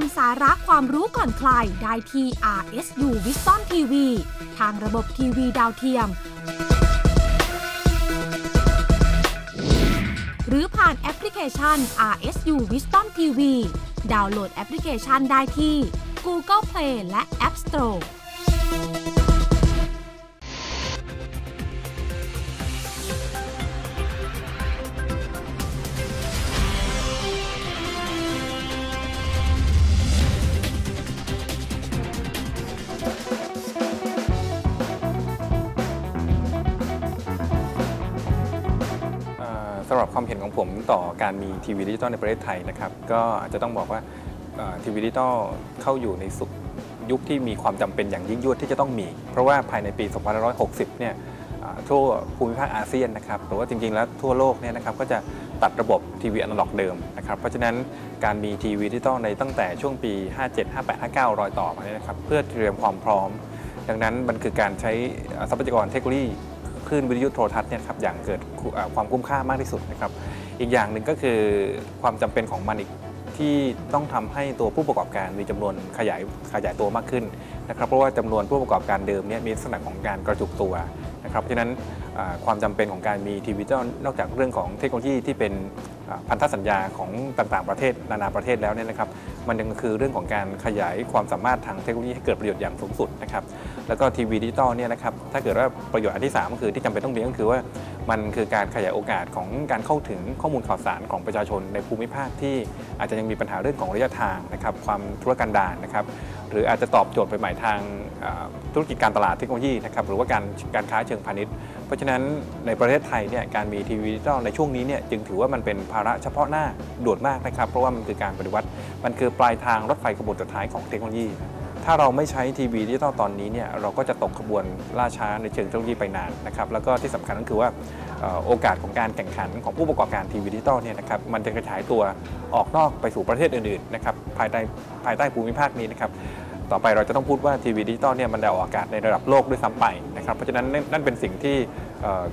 มสาระความรู้ก่อนใครได้ที่ RSU Wisdom TV ทางระบบทีวีดาวเทียม หรือผ่านแอปพลิเคชัน RSU Wisdom TV ดาวน์โหลดแอปพลิเคชันได้ที่ Google Play และ App Store สำหรับความเห็นของผมต่อการมีทีวีดิจิตอลในประเทศไทยนะครับก็อาจจะต้องบอกว่าทีวีดิจิตอลเข้าอยู่ในสุขยุคที่มีความจำเป็นอย่างยิ่งยวดที่จะต้องมี เพราะว่าภายในปี 2560 เนี่ยเอ่อทั่วภูมิภาคอาเซียนนะครับหรือว่าจริงๆแล้วทั่วโลกเนี่ยนะครับก็จะตัดระบบทีวีอนาล็อกเดิมนะครับเพราะฉะนั้นการมีทีวีดิจิตอลในตั้งแต่ช่วงปี 57 58 59 รอยต่อมาเนี่ยนะครับเพื่อเตรียมความพร้อม ดังนั้นมันคือการใช้ทรัพยากรเทคโนโลยี คลื่นวิทยุโทรทัศน์เนี่ยครับอย่างเกิดความคุ้มค่ามากที่สุดนะครับอีกอย่างหนึ่งก็คือความจำเป็นของมันอีกที่ต้องทำให้ตัวผู้ประกอบการมีจำนวนขยายขยายตัวมากขึ้นนะครับเพราะว่าจำนวนผู้ประกอบการเดิมเนี่ยมีลักษณะของการกระจุกตัวนะครับเพราะฉะนั้นความจำเป็นของการมีทีวีดิจิตอลนอกจากเรื่องของเทคโนโลยีที่เป็น พันธสัญญาของต่างๆประเทศนานาประเทศแล้วเนี่ยนะครับมันยังคือเรื่องของการขยายความสามารถทางเทคโนโลยีให้เกิดประโยชน์อย่างสูงสุดนะครับแล้วก็ทีวีดิจิตอลเนี่ยนะครับถ้าเกิดว่าประโยชน์อันที่ 3 ก็คือที่จำเป็นต้องมีก็คือว่า มันคือการขยายโอกาสของการเข้าถึงข้อมูลข่าวสารของประชาชนในภูมิภาคที่อาจจะยังมีปัญหาเรื่องของระยะทางนะครับความทุรกันดารนะครับหรืออาจจะตอบโจทย์ไปใหม่ทางธุรกิจการตลาดเทคโนโลยีนะครับหรือว่าการการค้าเชิงพาณิชย์ เพราะฉะนั้นในประเทศไทยเนี่ยการมีทีวีดิจิตอลในช่วงนี้เนี่ยจึงถือว่ามันเป็นภาระเฉพาะหน้าด่วนมากนะครับเพราะว่ามันคือการปฏิวัติ มันคือปลายทางรถไฟขบวนสุดท้ายของเทคโนโลยี ถ้าเราไม่ใช้ทีวีดิจิตอลตอนนี้เนี่ยเราก็จะตกขบวนล่าช้าในเชิงเทคโนโลยีไปนานนะครับแล้วก็ที่สำคัญก็คือว่าโอกาสของการแข่งขันของผู้ประกอบการทีวีดิจิตอลเนี่ยนะครับมันจะกระจายตัวออกนอกไปสู่ประเทศอื่นๆนะครับภายใต้ภายใต้ภูมิภาคนี้นะครับต่อไปเราจะต้องพูดว่าทีวีดิจิตอลเนี่ยมันได้ออกอากาศในระดับโลกด้วยซ้ำไปนะครับเพราะฉะนั้นนั่นเป็นสิ่งที่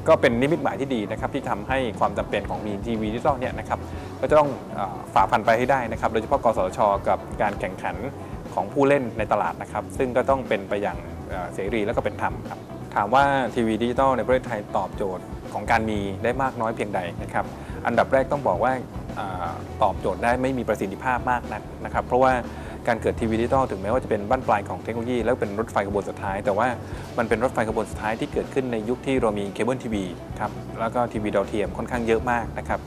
ก็เป็นนิมิตหมายที่ดีนะครับที่ทำให้ความจำเป็นของมีทีวีดิจิตอลเนี่ยนะครับก็จะต้องฝ่าฟันไปให้ได้นะครับโดยเฉพาะกสทชกับการแข่งขัน ของผู้เล่นในตลาดนะครับ ซึ่งก็ต้องเป็นไปอย่างเสรีและก็เป็นธรรมครับ ถามว่าทีวีดิจิตอลในประเทศไทยตอบโจทย์ของการมีได้มากน้อยเพียงใดนะครับ อันดับแรกต้องบอกว่าตอบโจทย์ได้ไม่มีประสิทธิภาพมากนักนะครับ เพราะว่าการเกิดทีวีดิจิตอลถึงแม้ว่าจะเป็นบั้นปลายของเทคโนโลยี แล้วเป็นรถไฟขบวนสุดท้าย แต่ว่ามันเป็นรถไฟขบวนสุดท้ายที่เกิดขึ้นในยุคที่เรามีเคเบิลทีวีครับแล้วก็ทีวีดาวเทียมค่อนข้างเยอะมากนะครับ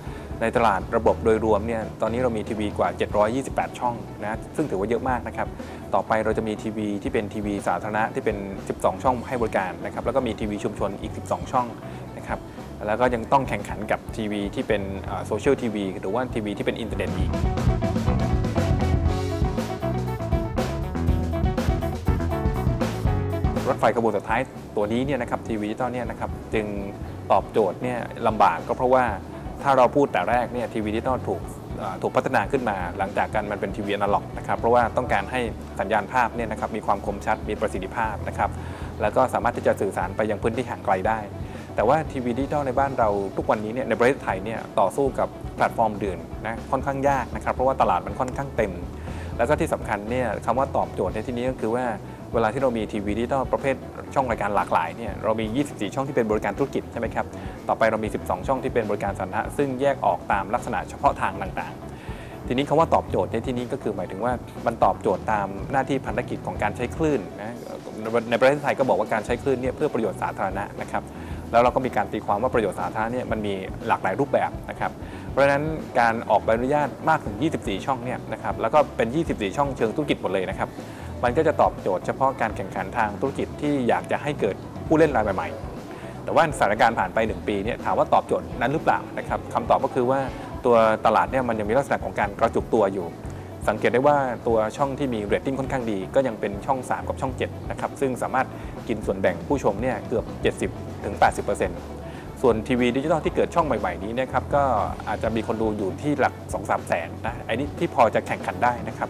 ในตลาดระบบโดยรวมเนี่ยตอนนี้เรามีทีวีกว่า 728 ช่องนะซึ่งถือว่าเยอะมากนะครับต่อไปเราจะมีทีวีที่เป็นทีวีสาธารณะที่เป็น 12 ช่องให้บริการนะครับแล้วก็มีทีวีชุมชนอีก 12 ช่องนะครับแล้วก็ยังต้องแข่งขันกับทีวีที่เป็น social TV หรือว่าทีวีที่เป็นอินเทอร์เน็ตอีกรถไฟขบวนสุดท้ายตัวนี้เนี่ยนะครับทีวีดิจิตอลเนี่ยนะครับจึงตอบโจทย์เนี่ยลำบากก็เพราะว่า ถ้าเราพูดแต่แรกเนี่ยทีวีดิจิตอลถูกถูกพัฒนาขึ้นมาหลังจากกันมันเป็นทีวีอนาล็อกนะครับเพราะว่าต้องการให้สัญญาณภาพเนี่ยนะครับมีความคมชัดมีประสิทธิภาพนะครับแล้วก็สามารถที่จะสื่อสารไปยังพื้นที่ห่างไกลได้ แต่ว่าทีวีดิจิตอลในบ้านเราทุกวันนี้เนี่ยในประเทศไทยเนี่ยต่อสู้กับแพลตฟอร์มอื่นนะค่อนข้างยากนะครับเพราะว่าตลาดมันค่อนข้างเต็ม แล้วก็ที่สำคัญเนี่ยคำว่าตอบโจทย์ในที่นี้ก็คือว่าเวลาที่เรามีทีวีดิจิตอลประเภทช่องรายการหลากหลายเนี่ยเรามี 24 ช่องที่เป็นบริการธุรกิจใช่ไหมครับ ต่อไปเรามี 12 ช่องที่เป็นบริการสาธารณะซึ่งแยกออกตามลักษณะเฉพาะทางต่างๆ ทีนี้คำว่าตอบโจทย์ในที่นี้ก็คือหมายถึงว่ามันตอบโจทย์ตามหน้าที่พันธกิจของการใช้คลื่นนะในประเทศไทยก็บอกว่าการใช้คลื่นเนี่ยเพื่อประโยชน์สาธารณะนะครับแล้วเราก็มีการตีความว่าประโยชน์สาธารณะเนี่ยมันมีหลากหลายรูปแบบนะครับ เพราะฉะนั้นการออกใบอนุญาตมากถึง 24 ช่องเนี่ยนะครับ แล้วก็เป็น 24 ช่องเชิงธุรกิจหมดเลยนะครับ มันก็จะตอบโจทย์เฉพาะการแข่งขันทางธุรกิจที่อยากจะให้เกิดผู้เล่นรายใหม่ๆ แต่ว่าสถานการณ์ผ่านไป 1 ปีเนี่ยถามว่าตอบโจทย์นั้นหรือเปล่านะครับคำตอบก็คือว่าตัวตลาดเนี่ยมันยังมีลักษณะของการกระจุกตัวอยู่ สังเกตได้ว่าตัวช่องที่มีเรตติ้งค่อนข้างดี ก็ยังเป็นช่อง 3 กับช่อง7นะครับซึ่งสามารถกินส่วนแบ่งผู้ชมเนี่ยเกือบ 70ถึง80%ส่วนทีวีดิจิทัลที่เกิดช่องใหม่ๆนี้นะครับก็อาจจะมีคนดูอยู่ที่หลัก 2-3 แสนนะไอ้นี่ที่พอจะแข่งขันได้นะครับ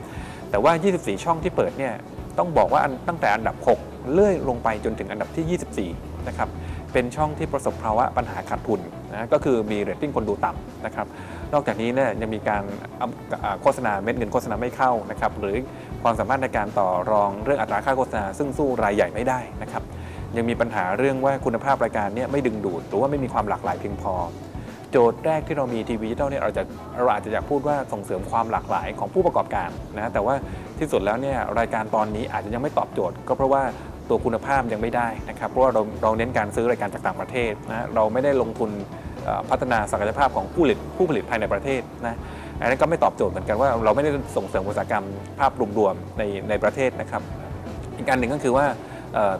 แต่ว่า 24 ช่องที่เปิดเนี่ยต้องบอกว่าตั้งแต่อันดับ 6 เรื่อยลงไปจนถึงอันดับที่ 24 นะครับ เป็นช่องที่ประสบภาวะปัญหาขาดทุนนะก็คือมีเรตติ้งคนดูต่ำนะครับนอกจากนี้เนี่ยยังมีการโฆษณาเม็ดเงินโฆษณาไม่เข้านะครับหรือความสามารถในการต่อรองเรื่องอัตราค่าโฆษณา ซึ่งสู้รายใหญ่ไม่ได้นะครับยังมีปัญหาเรื่องว่าคุณภาพรายการเนี่ยไม่ดึงดูดหรือว่าไม่มีความหลากหลายเพียงพอ โจทย์แรกที่เรามีทีวีดิจิตอลเนี่ยเราจะเราอาจจะอยากพูดว่าส่งเสริมความหลากหลายของผู้ประกอบการนะแต่ว่าที่สุดแล้วเนี่ยรายการตอนนี้อาจจะยังไม่ตอบโจทย์ ก็เพราะว่า ตัวคุณภาพยังไม่ได้นะครับเพราะว่าเราเราเน้นการซื้อรายการจากต่างประเทศนะเราไม่ได้ลงทุนพัฒนาศักยภาพของผู้ผลิตผู้ผลิตภายในประเทศนะอันนั้นก็ไม่ตอบโจทย์เหมือนกันว่าเราไม่ได้ส่งเสริมอุตสาหกรรมภาพรวมๆในในประเทศนะครับอีกประการหนึ่งก็คือว่า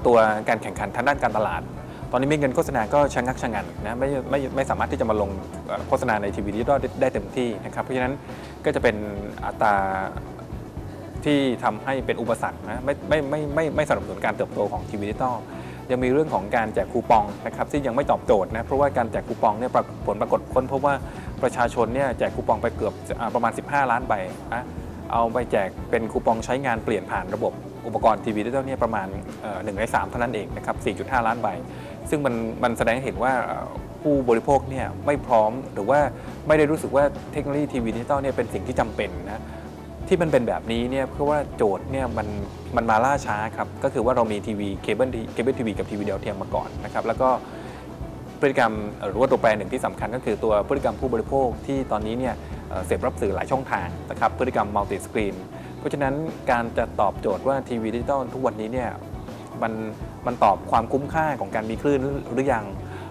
ตัวการแข่งขันทางด้านการตลาด ตอนนี้เม็ดเงินโฆษณาก็ชะงักชะงันนะไม่ไม่ไม่สามารถที่จะมาลงโฆษณาในทีวีดิจิตอลได้เต็มที่นะครับเพราะฉะนั้นก็จะเป็นอัตรา ที่ทำให้เป็นอุปสรรคนะไม่ไม่ไม่ไม่ไม่สนับสนุนการเติบโตของทีวีดิจิตอลยังมีเรื่องของการแจกคูปองนะครับซึ่งยังไม่ตอบโจทย์นะเพราะว่าการแจกคูปองเนี่ยผลปรากฏค้นพบว่าประชาชนเนี่ยแจกคูปองไปเกือบประมาณ 15 ล้านใบนะเอาไปแจกเป็นคูปองใช้งานเปลี่ยนผ่านระบบอุปกรณ์ทีวีดิจิตอลเนี่ยประมาณหนึ่งในสามเท่านั้นเองนะครับ 4.5 ล้านใบ ซึ่งมันมันแสดงให้เห็นว่าผู้บริโภคเนี่ยไม่พร้อมหรือว่าไม่ได้รู้สึกว่าเทคโนโลยีทีวีดิจิตอลเนี่ยเป็นสิ่งที่จำเป็นนะ ที่มันเป็นแบบนี้เนี่ยเพราะว่าโจทย์เนี่ยมันมันมาล่าช้าครับ ก็คือว่าเรามีทีวีเคเบิลเคเบิลทีวีกับทีวีดาวเทียมมาก่อนนะครับ แล้วก็พฤติกรรมเอ่อหรือว่าตัวแปรหนึ่งที่สำคัญก็คือตัวพฤติกรรมผู้บริโภคที่ตอนนี้เนี่ยเสพรับสื่อหลายช่องทางนะครับพฤติกรรม multi-screen เพราะฉะนั้นการจะตอบโจทย์ว่าทีวีดิจิตอลทุกวันนี้เนี่ยมันมันตอบความคุ้มค่าของการมีคลื่นหรือยัง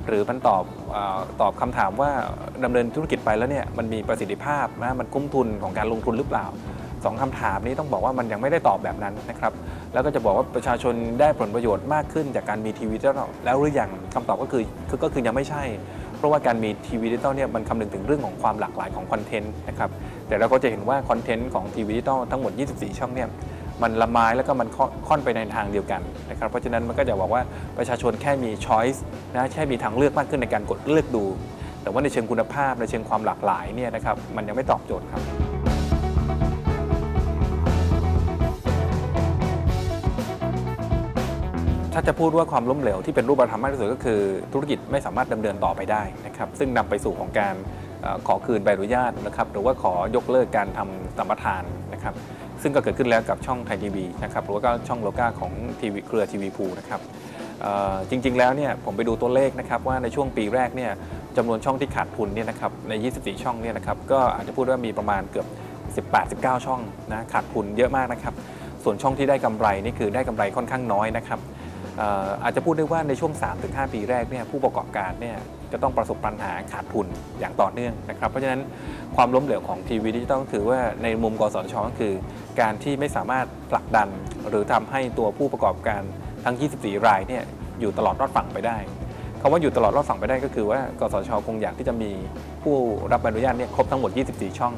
หรือมันตอบอตอบคำถามว่าดำเนินธุรกิจไปแล้วเนี่ยมันมีประสิทธิภาพนะมันคุ้มทุนของการลงทุนหรือเปล่า สองคำถามนี้ต้องบอกว่ามันยังไม่ได้ตอบแบบนั้นนะครับ แล้วก็จะบอกว่าประชาชนได้ผลประโยชน์มากขึ้นจากการมีทีวีดิจิตอลแล้วหรือยังคำตอบก็คือก็คือยังไม่ใช่ เพราะว่าการมีทีวีดิจิตอลเนี่ยมันคำนึงถึงเรื่องของความหลากหลายของ content นะครับแต่เราก็จะเห็นว่า content ของทีวีดิจิตอลทั้งหมด 24 ช่องเนี่ยมันละม้ายแล้วก็มันค่อนค่อนไปในทางเดียวกันนะครับเพราะฉะนั้นมันก็จะบอกว่าประชาชนแค่มี choice นะแค่มีทางเลือกมากขึ้นในการกดเลือกดู แต่ว่าในเชิงคุณภาพในเชิงความหลากหลายเนี่ยนะครับมันยังไม่ตอบโจทย์ครับ ถ้าจะพูดว่าความล้มเหลวที่เป็นรูปธรรมมากที่สุดก็คือ ธุรกิจไม่สามารถดำเนินต่อไปได้นะครับซึ่งนำไปสู่ของการขอคืนใบอนุญาตนะครับหรือว่าขอยกเลิกการทำสัมปทานนะครับซึ่งก็เกิดขึ้นแล้วกับช่องไทยทีวีนะครับหรือว่าก็ช่องโลกาของทีวีเครือทีวีพูนะครับจริง ๆ แล้วเนี่ยผมไปดูตัวเลขนะครับว่าในช่วงปีแรกเนี่ยจำนวนช่องที่ขาดทุนเนี่ยนะครับใน 24 ช่องเนี่ยนะครับก็อาจจะพูดว่ามีประมาณเกือบ 18-19 ช่องนะขาดทุนเยอะมากนะครับส่วนช่องที่ได้กำไรนี่คือได้กำไรค่อนข้างน้อยนะครับ อาจจะพูดได้ว่าในช่วง 3-5 ปีแรกเนี่ยผู้ประกอบการเนี่ยจะต้องประสบปัญหาขาดทุนอย่างต่อเนื่องนะครับ เพราะฉะนั้นความล้มเหลวของทีวีดิจิตอลก็คือว่าในมุมกสทชก็คือ การที่ไม่สามารถผลักดัน หรือทำให้ตัวผู้ประกอบการทั้ง 24 รายเนี่ยอยู่ตลอดรอดฝั่งไปได้คำว่าอยู่ตลอดรอดฝั่งไปได้ก็คือว่ากสทชคงอยากที่จะมีผู้รับใบอนุญาตเนี่ยครบทั้งหมด 24 ช่อง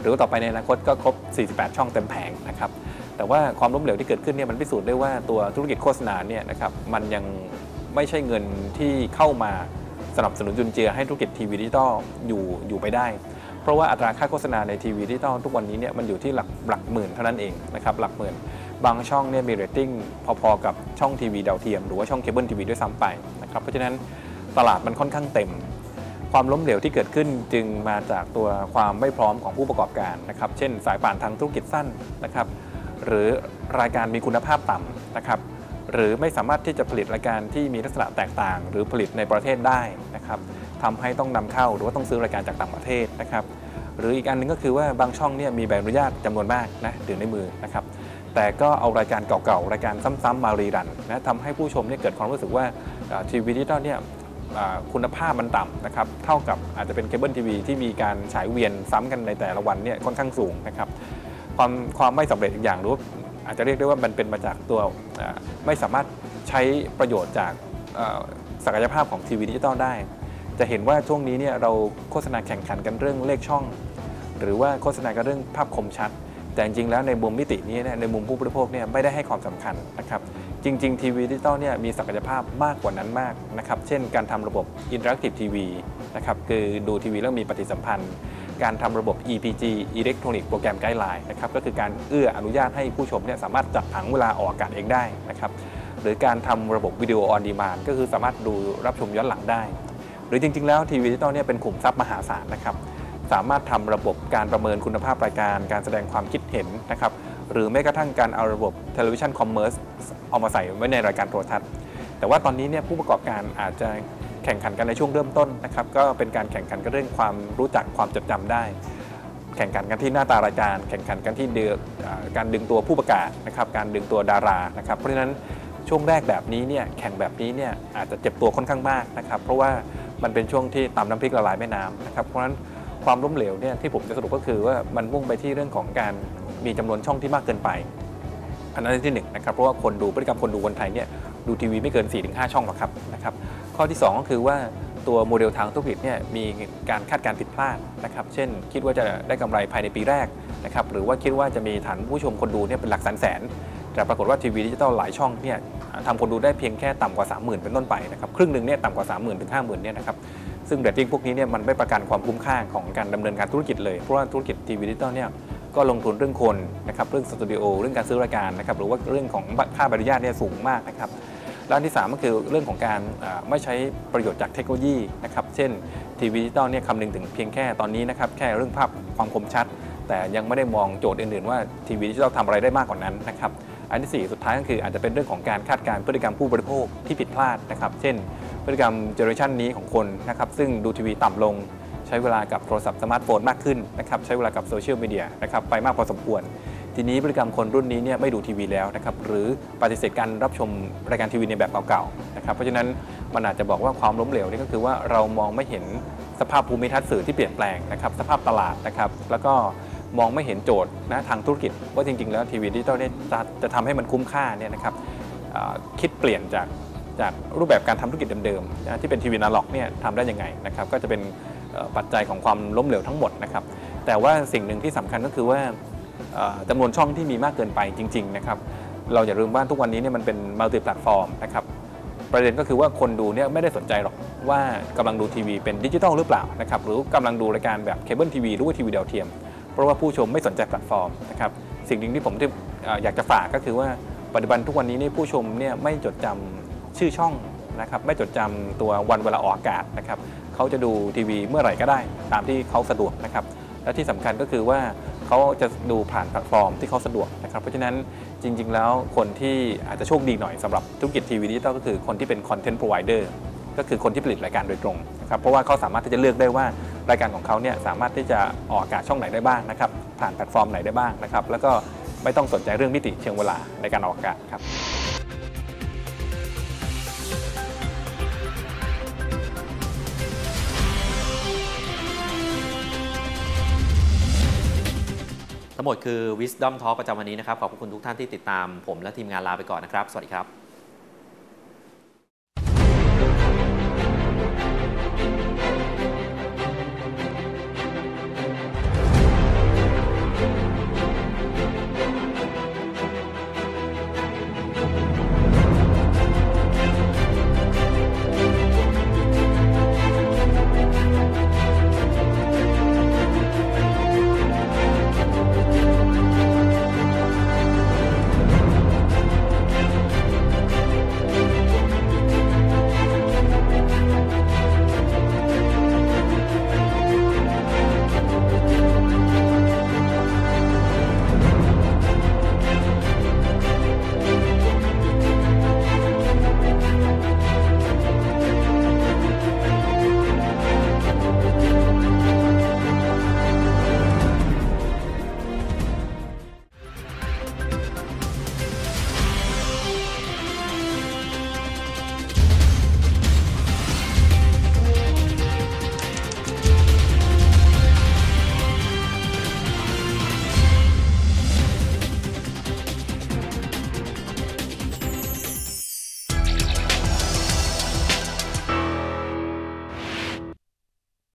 หรือต่อไปในอนาคตก็ครบ 48 ช่องเต็มแผงนะครับ แต่ว่าความล้มเหลวที่เกิดขึ้นเนี่ยมันพิสูจน์ได้ว่าตัวธุรกิจโฆษณาเนี่ยนะครับมันยังไม่ใช่เงินที่เข้ามาสนับสนุนจุนเจือให้ธุรกิจทีวีดิจิตอลอยู่อยู่ไปได้ เพราะว่าอัตราค่าโฆษณาในทีวีดิจิตอลทุกวันนี้เนี่ยมันอยู่ที่หลักหลักหมื่นเท่านั้นเองนะครับหลักหมื่น บางช่องเนี่ยมีเรตติ้งพอๆกับช่องทีวีดาวเทียมหรือว่าช่องเคเบิลทีวีด้วยซ้ำไปนะครับเพราะฉะนั้นตลาดมันค่อนข้างเต็ม ความล้มเหลวที่เกิดขึ้นจึงมาจากตัวความไม่พร้อมของผู้ประกอบการนะครับเช่น สายป่านทางธุรกิจสั้นนะครับ หรือรายการมีคุณภาพต่ำนะครับหรือไม่สามารถที่จะผลิตรายการที่มีลักษณะแตกต่าง หรือผลิตในประเทศได้นะครับทำให้ต้องนำเข้าหรือว่าต้องซื้อรายการจากต่างประเทศนะครับหรืออีกอันหนึงก็คือว่าบางช่องเนี่ยมีใบอนุญาตจำนวนมากนะถือในมือนะครับแต่ก็เอารายการเก่าๆ รายการซ้ำๆมารีรันนะทำให้ผู้ชมเนี่ยเกิดความรู้สึกว่าทีวีดิจิตอลเนี่ยคุณภาพมันต่ำนะครับเท่ากับอาจจะเป็นเคเบิลทีวีที่มีการฉายเวียนซ้ำกันในแต่ละวันเนี่ยค่อนข้างสูงนะครับ ความความไม่สำเร็จอีกอย่างหรือว่าอาจจะเรียกได้ว่ามันเป็นมาจากตัวไม่สามารถใช้ประโยชน์จากศักยภาพของทีวีดิจิตอลได้ จะเห็นว่าช่วงนี้เนี่ยเราโฆษณาแข่งขันกันเรื่องเลขช่อง หรือว่าโฆษณากันเรื่องภาพคมชัด แต่จริงๆแล้วในมุมมิตินี้เนี่ยในมุมผู้บริโภคเนี่ยไม่ได้ให้ความสำคัญนะครับจริงๆทีวีดิจิตอลเนี่ยมีศักยภาพมากกว่านั้นมากนะครับเช่นการทำระบบ Interactive TV นะครับคือดูทีวีแล้วมีปฏิสัมพันธ์ การทำระบบ EPG Electronic Program Guideline นะครับก็คือการเอื้ออนุญาตให้ผู้ชมเนี่ยสามารถจัดผังเวลาออกอากาศเองได้นะครับหรือการทำระบบ video on demand ก็คือสามารถดูรับชมย้อนหลังได้ หรือจริง ๆ แล้วทีวีดิจิตอลเนี่ยเป็นขุมทรัพย์มหาศาลนะครับสามารถทำระบบการประเมินคุณภาพรายการ การแสดงความคิดเห็นนะครับหรือแม้กระทั่งการเอาระบบ Television Commerce เอามาใส่ไว้ในรายการโทรทัศน์แต่ว่าตอนนี้เนี่ยผู้ประกอบการอาจจะ แข่งขันกันในช่วงเริ่มต้นนะครับก็เป็นการแข่งขันกันเรื่องความรู้จักความจดจำได้ แข่งขันกันที่หน้าตารายการ แข่งขันกันที่เดือการดึงตัวผู้ประกาศนะครับการดึงตัวดารานะครับเพราะฉะนั้นช่วงแรกแบบนี้เนี่ยแข่งแบบนี้เนี่ยอาจจะเจ็บตัวค่อนข้างมากนะครับเพราะว่ามันเป็นช่วงที่ตำน้ำพริกละลายแม่น้ำนะครับเพราะฉะนั้นความล้มเหลวเนี่ยที่ผมจะสรุปก็คือว่ามันมุ่งไปที่เรื่องของการมีจำนวนช่องที่มากเกินไป อันนั้นที่หนึ่งนะครับเพราะว่าคนดูพฤติกรรมคนดูคนไทยเนี่ยดูทีวีไม่เกิน 4-5 ช่องหรอกครับนะครับ ข้อที่ 2 ก็คือว่าตัวโมเดลทางธุรกิจเนี่ยมีการคาดการณ์ผิดพลาดนะครับ เช่น คิดว่าจะได้กำไรภายในปีแรกนะครับหรือว่าคิดว่าจะมีฐานผู้ชมคนดูเนี่ยเป็นหลักแสนแสน แต่ปรากฏว่าทีวีดิจิตอลหลายช่องเนี่ยทำคนดูได้เพียงแค่ต่ำกว่า 30,000 เป็นต้นไปนะครับครึ่งหนึ่งเนี่ยต่ำกว่า 30,000ถึง50,000เนี่ยนะครับซึ่งเรตติ้งพวกนี้เนี่ยมันไม่ประกันความคุ้มค่าของการดำเนินการธุรกิจเลยเพราะว่าธุรกิจทีวีดิจิตอลเนี่ยก็ลงทุนเรื่องคนนะครับเรื่องสตูดิโอเรื่องการซื้อรายการนะครับหรือว่าเรื่องของค่าใบอนุญาตเนี่ยสูงมากนะครับ และอันที่ 3 ก็คือเรื่องของการไม่ใช้ประโยชน์จากเทคโนโลยีนะครับ เช่นทีวีดิจิตอลเนี่ยคำนึงถึงเพียงแค่ตอนนี้นะครับแค่เรื่องภาพความคมชัด แต่ยังไม่ได้มองโจทย์อื่นๆ ว่าทีวีดิจิตอลทำอะไรได้มากกว่านั้นนะครับ อันที่ 4 สุดท้ายก็คืออาจจะเป็นเรื่องของการคาดการณ์พฤติกรรมผู้บริโภคที่ผิดพลาดนะครับ เช่น พฤติกรรม generation นี้ของคนนะครับซึ่งดูทีวีต่ำลงใช้เวลากับโทรศัพท์สมาร์ทโฟนมากขึ้นนะครับใช้เวลากับโซเชียลมีเดียนะครับไปมากพอสมควร ทีนี้พฤติกรรมคนรุ่นนี้เนี่ยไม่ดูทีวีแล้วนะครับหรือปฏิเสธการรับชมรายการทีวีในแบบเก่าๆนะครับเพราะฉะนั้นมันอาจจะบอกว่าความล้มเหลวนี่ก็คือว่าเรามองไม่เห็นสภาพภูมิทัศน์สื่อที่เปลี่ยนแปลงนะครับสภาพตลาดนะครับแล้วก็มองไม่เห็นโจทย์นะทางธุรกิจ ว่าจริง ๆ แล้วทีวีดิจิตอลเนี่ยจะจะทำให้มันคุ้มค่าเนี่ยนะครับคิดเปลี่ยนจากจากรูปแบบการทำธุรกิจเดิมๆนะที่เป็นทีวีนาล็อกเนี่ยทำได้ยังไงนะครับก็จะเป็นปัจจัยของความล้มเหลวทั้งหมดนะครับแต่ว่าสิ่งหนึ่งที่สำคัญก็คือว่า จำนวนช่องที่มีมากเกินไปจริงๆนะครับเราอย่าลืมว่าทุกวันนี้เนี่ยมันเป็น multi-platform นะครับประเด็นก็คือว่าคนดูเนี่ยไม่ได้สนใจหรอกว่ากำลังดูทีวีเป็นดิจิทัลหรือเปล่านะครับหรือกำลังดูรายการแบบเคเบิลทีวีหรือว่าทีวีดาวเทียม เพราะว่าผู้ชมไม่สนใจแพลตฟอร์มนะครับสิ่งหนึ่งที่ผมที่อยากจะฝากก็คือว่าปัจจุบันทุกวันนี้เนี่ยผู้ชมเนี่ยไม่จดจำชื่อช่องนะครับไม่จดจำตัววันเวลาออกอากาศนะครับเขาจะดูทีวีเมื่อไหร่ก็ได้ ตามที่เขาสะดวกนะครับและที่สำคัญก็คือว่า เขาจะดูผ่านแพลตฟอร์มที่เขาสะดวกนะครับเพราะฉะนั้นจริง ๆ แล้วคนที่อาจจะโชคดีหน่อยสำหรับธุรกิจทีวีดิจิตอลก็คือคนที่เป็น content provider ก็คือคนที่ผลิตรายการโดยตรงนะครับเพราะว่าเขาสามารถที่จะเลือกได้ว่ารายการของเขาเนี่ยสามารถที่จะออกอากาศช่องไหนได้บ้างนะครับผ่านแพลตฟอร์มไหนได้บ้างนะครับแล้วก็ไม่ต้องสนใจเรื่องมิติเชิงเวลาในการออกอากาศครับ ทั้งหมดคือ Wisdom Talk ประจำวันนี้นะครับ ขอบคุณทุกท่านที่ติดตามผมและทีมงานลาไปก่อนนะครับ สวัสดีครับ